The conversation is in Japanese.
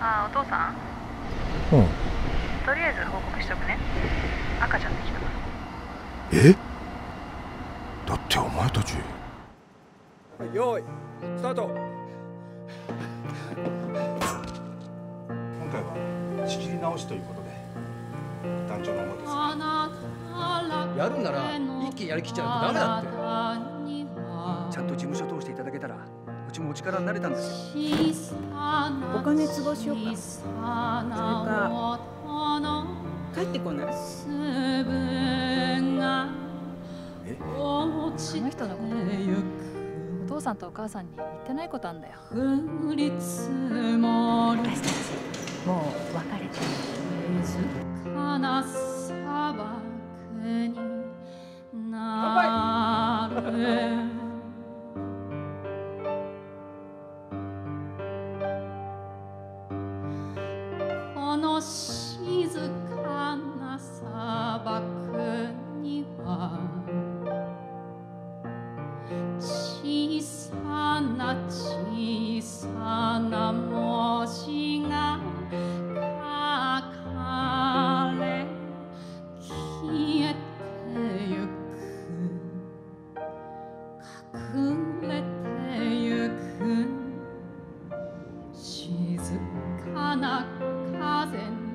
あお父さん？うん。とりあえず報告しとくね。赤ちゃんできたから。え？だってお前たち。用意スタート。今回は仕切り直しということで団長の思いです。やるんなら一気にやりきっちゃうとダメだって。ちゃんと事務所通していただけたらうちもお力になれたんですよ。お金都合しようか。それか帰ってこない。あの人のこと。お父さんとお母さんに言ってないことあんだよ。私たちもう静かな砂漠には小さな小さな文字が書かれ消えてゆく。隠れてゆく。静かな pausing.